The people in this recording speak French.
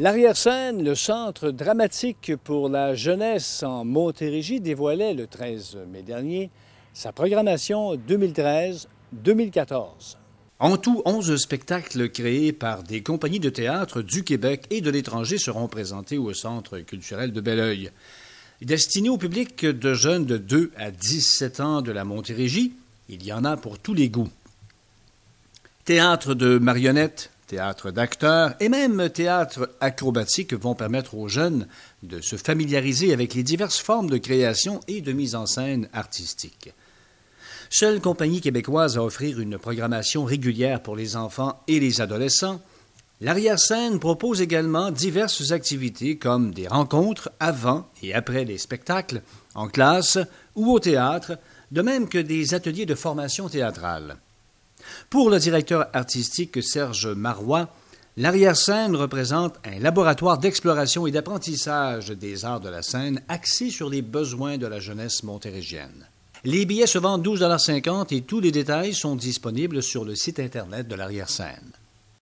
L'arrière-scène, le centre dramatique pour la jeunesse en Montérégie, dévoilait le 13 mai dernier sa programmation 2013-2014. En tout, 11 spectacles créés par des compagnies de théâtre du Québec et de l'étranger seront présentés au Centre culturel de Belleuil. Destinés au public de jeunes de 2 à 17 ans de la Montérégie, il y en a pour tous les goûts. Théâtre de marionnettes, théâtre d'acteurs et même théâtre acrobatique vont permettre aux jeunes de se familiariser avec les diverses formes de création et de mise en scène artistique. Seule compagnie québécoise à offrir une programmation régulière pour les enfants et les adolescents, l'arrière-scène propose également diverses activités comme des rencontres avant et après les spectacles, en classe ou au théâtre, de même que des ateliers de formation théâtrale. Pour le directeur artistique Serge Marois, l'arrière-scène représente un laboratoire d'exploration et d'apprentissage des arts de la scène axé sur les besoins de la jeunesse montérégienne. Les billets se vendent 12,50 et tous les détails sont disponibles sur le site Internet de l'arrière-scène.